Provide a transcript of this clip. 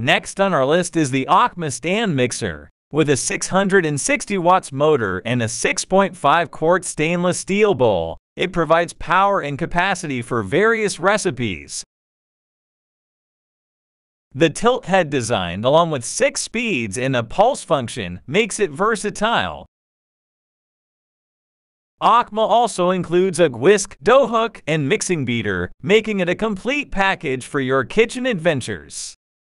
Next on our list is the Aucma stand mixer. With a 660 watts motor and a 6.5 quart stainless steel bowl, it provides power and capacity for various recipes. The tilt head design, along with six speeds and a pulse function, makes it versatile. Aucma also includes a whisk, dough hook, and mixing beater, making it a complete package for your kitchen adventures.